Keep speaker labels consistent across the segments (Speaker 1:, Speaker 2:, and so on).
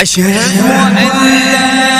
Speaker 1: أشهد أن لا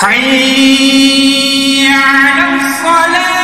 Speaker 1: حي على الصلاة.